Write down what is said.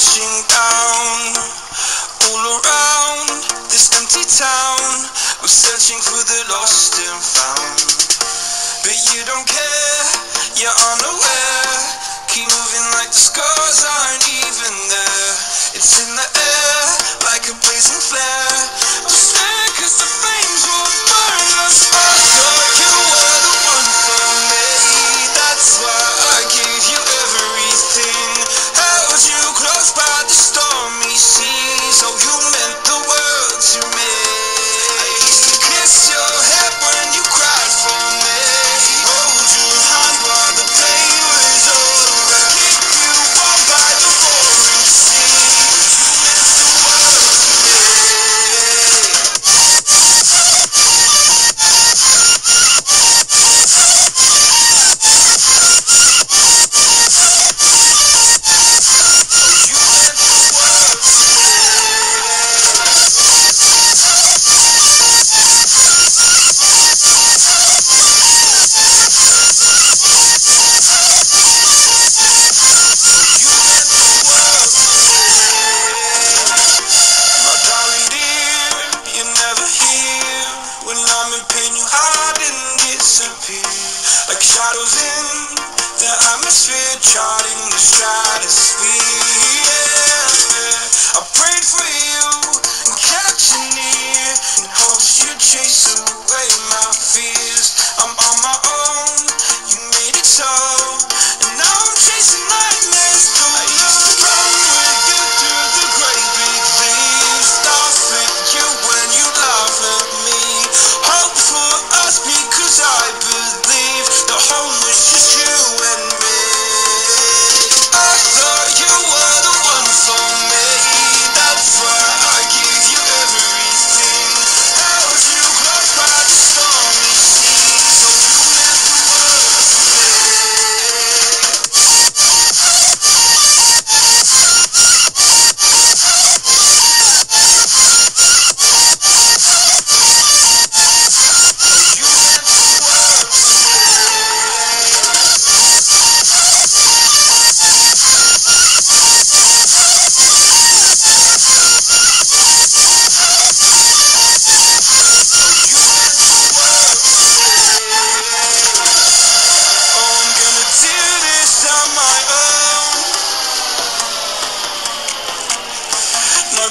crashing down all around this empty town. I'm searching for the lost and found, but you don't care, you're unaware. Like shadows in the atmosphere, charting the sky.